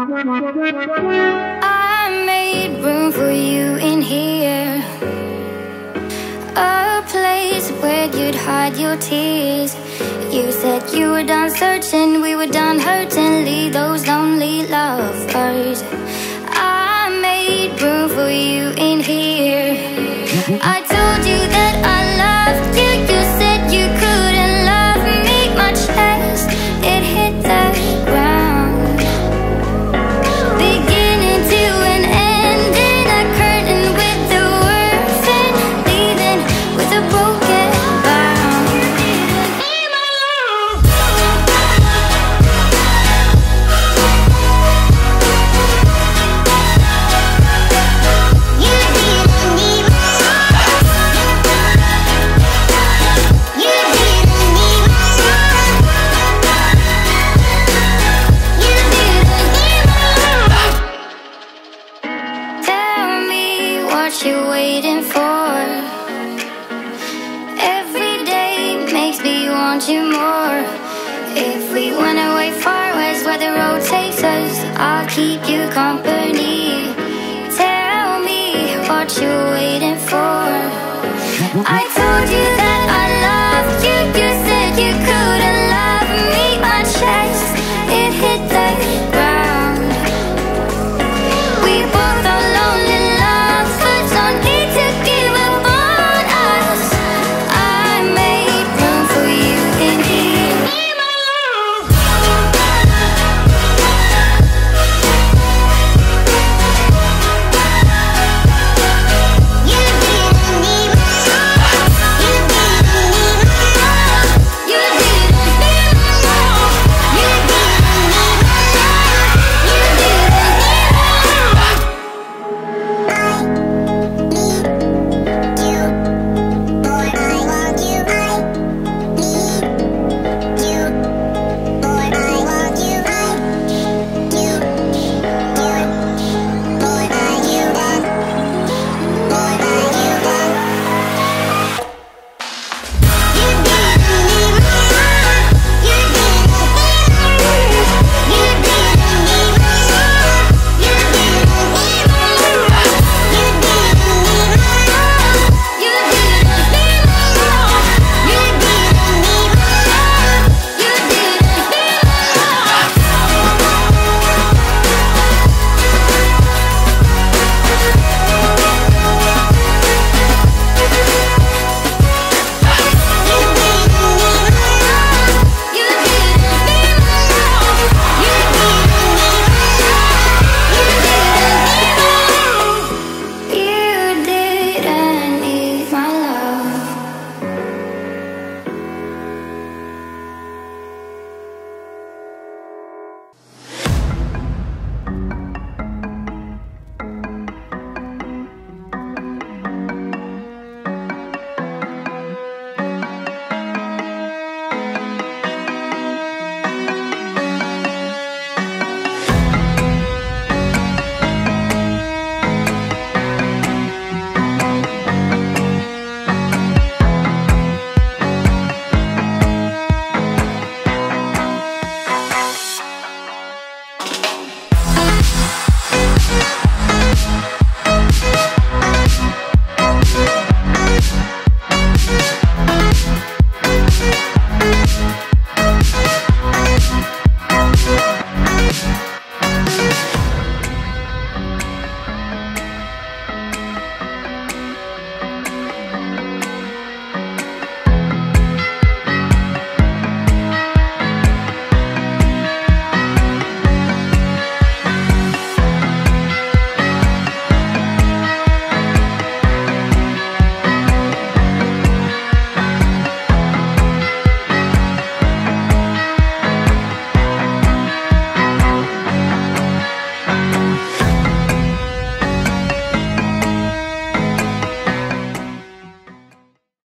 I made room for you in here. A place where you'd hide your tears. You said you were done searching, we were done hurting. Leave those lonely lovers. I made room for you in here. Waiting for. Every day makes me want you more. If we went away far west where the road takes us, I'll keep you company. Tell me what you're waiting for. I.